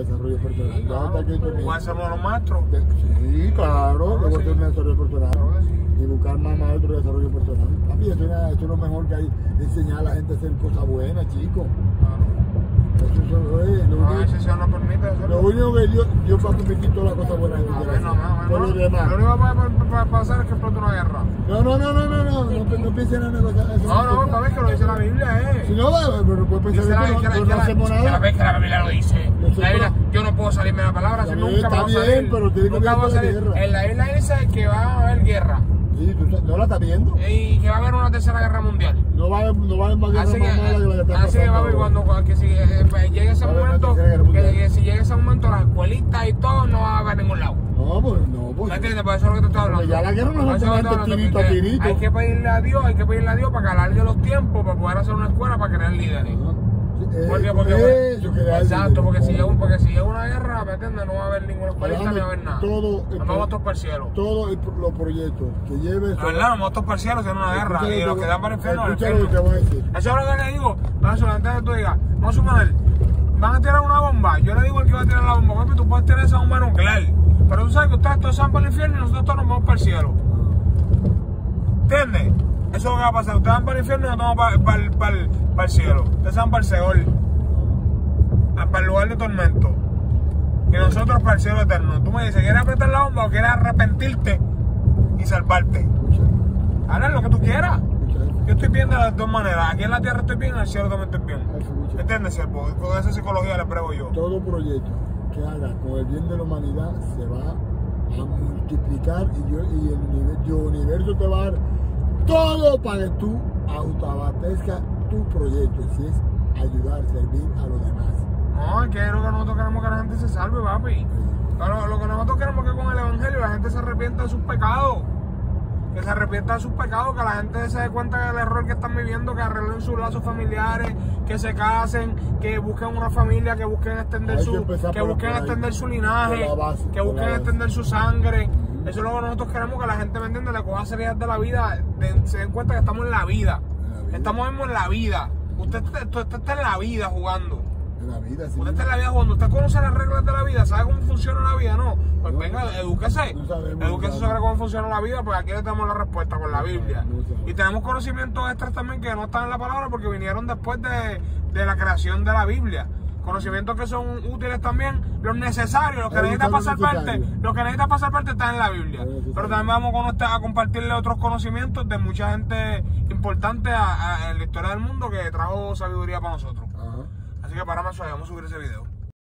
desarrollo personal. Ya está aquí tu Voy a ser uno maestros. Sí, claro, Ah, luego sí. tener desarrollo personal. Claro sí. Y buscar más maestros de desarrollo personal. Papi, eso, es- eso es lo mejor que hay. Enseñar a la gente a hacer cosas buenas, chicos. Eso es lo, eh, lo No, único- señor no permite lo hacerlo. único que Dios, Dios va a permitir todas las cosas buenas que Ah, no, no, lo no. demás. Lo único que pa- pa- pasar es que explote una guerra. No, no, no, no, no, no, no, no piensen en negociar eso. No, no, sabes que lo dice la Biblia, eh. Si no, va, pero puedes pensar Dice la- que no, la- pero no la- hacemos que la nada. vez que la Biblia lo dice. La Biblia, yo no puedo salirme de la palabra, si Está nunca bien, me va a está salir. bien, pero tiene que va salir. guerra. En la Biblia dice que va a haber guerra Sí, no la estás viendo. y que va a haber una tercera guerra mundial. No va, a haber- no va a haber más guerra Así que, mala que la que está así que papi, cuando, cuando- que si eh, pues, llegue ese Va momento, que, que si llegue ese momento, las escuelitas y todo no va a haber ningún lado. No, pues no, pues. ¿Me entiendes? Por eso es lo que te estoy hablando. ya la guerra no Por es es solamente tirito a tirito. Hay que pedirle a Dios, hay que pedirle a Dios para que alargue los tiempos para poder hacer una escuela para crear líderes. Eh. Porque, eso que le hace exacto, porque si, llega, porque si llega una guerra, ¿me entiendes? No va a haber ninguna escuelita ni va a haber nada. Todo el Nos vamos todos para el cielo. Todos los proyectos que lleve La verdad, nos vamos todos para el cielo si es una guerra. Y lo los que- dan para el infierno. Eso es lo que le digo. No, solamente que tú digas, vamos a suponer, van a tirar una bomba. Yo le digo al que va a tirar la bomba, papi, tú puedes tirar esa bomba nuclear. Pero tú sabes que ustedes todos van para el infierno y nosotros todos nos vamos para el cielo. ¿Entiendes? Eso es lo que va a pasar. Ustedes van para el infierno y nosotros vamos para, para, para, para el cielo. Ustedes van para el Seol. Ah, Para el lugar de tormento. Y nosotros para el cielo eterno. Tú me dices, ¿quieres apretar la bomba o quieres arrepentirte y salvarte? Ahora lo que tú quieras. Yo estoy bien de las dos maneras. Aquí en la tierra estoy bien, en el cielo también estoy bien. ¿Entiendes, siervo? Con esa psicología le pruebo yo. Todo proyecto que haga con el bien de la humanidad se va a multiplicar y, yo, y el universo, yo universo te va a dar todo para que tú autoabastezcas tu proyecto. Si es ayudar, servir a los demás. No, es que lo que nosotros queremos que la gente se salve, papi. Pero lo que nosotros queremos es que con el evangelio la gente se arrepienta de sus pecados. Que se arrepienta de sus pecados, que la gente se dé cuenta del error que están viviendo, que arreglen sus lazos familiares, que se casen, que busquen una familia, que busquen extender Hay su, que busquen extender su linaje, la base, que busquen la extender su sangre. Eso es lo que nosotros queremos que la gente me entienda, le coja seriedad de la vida, de- se den cuenta que estamos en la vida. En la vida. Estamos mismo en la vida. Usted, usted- usted está en la vida jugando. En la vida, sí. Usted está en la vida jugando. Usted conoce las reglas de la vida, sabe cómo funciona la vida, ¿no? Pues venga, edúquese. Edúquese sobre cómo funciona la vida, porque aquí le tenemos la respuesta con la Biblia. Y tenemos conocimientos extras también que no están en la palabra porque vinieron después de, de la creación de la Biblia. Conocimientos que son útiles también, los necesarios, los que necesitan pasar parte, los que necesitan pasar parte están en la Biblia. Pero también vamos con usted a compartirle otros conocimientos de mucha gente importante a- a- en la historia del mundo que trajo sabiduría para nosotros. Así que para más vamos a subir ese video.